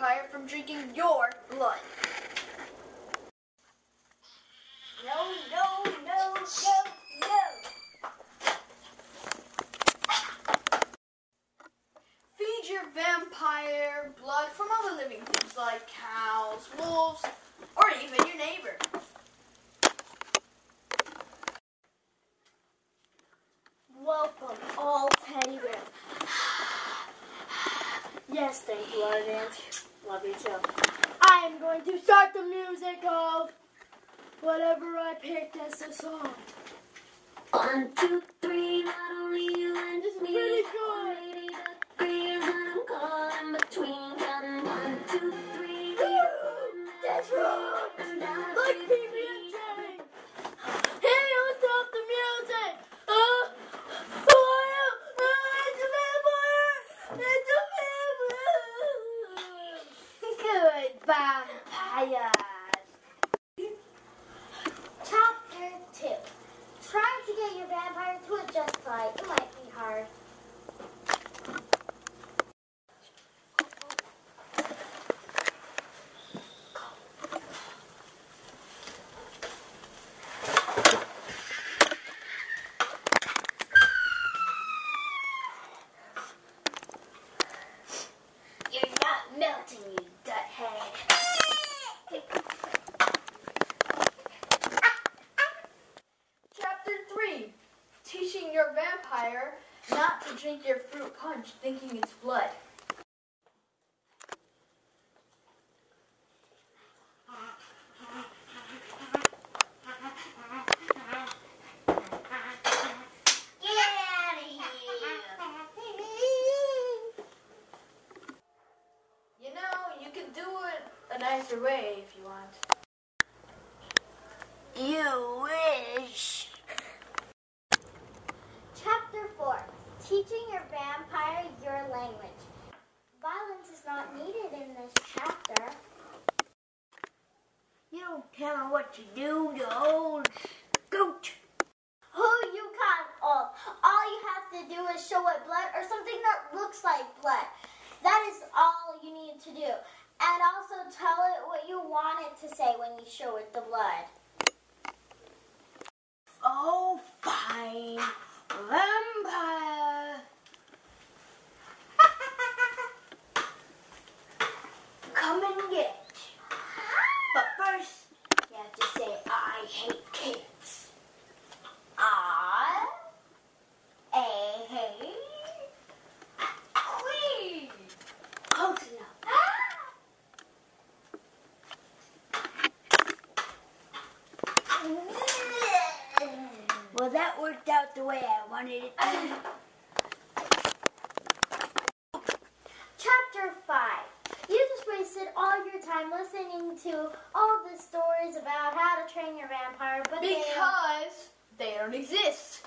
Vampire from Drinking Your Blood. No, no, no, no, no. Feed your vampire blood from other living things like cows, wolves, or even your neighbor. Welcome, all teddy bears. yes, thank you, Audience. Love you too. I am going to start the music of whatever I picked as a song. One, two, three, not only you and just me. Pretty good. Lady, the three is I'm caught in between. Counting one, two, three. That's down Like to PB and J. Hey, let's stop the music. Uh, fire. Uh, it's a vampire. It's a vampire. Good vampire. Chapter 2. Trying to get your vampire to adjust fight. It might be hard. You're not melting, you duthead. Chapter 3 Teaching your vampire not to drink your fruit punch thinking it's blood. Get out of here. You know, you can do it a nicer way if you want. You wish. Chapter 4 Teaching your vampire your language. Violence is not needed in this chapter. You don't tell her what to do, you old goat. Who you call old? All you have to do is show it blood or something that looks like blood. That is all you need to do. And also tell it what you want it to say when you show it the blood. Oh, fine. Vampire. Come and get it. But first, you have to say, I hate kids. I a hate queen. Close enough. Well, that worked out the way I wanted it to. Chapter 5. You just wasted all your time listening to all the stories about how to train your vampire, but they Because they don't exist.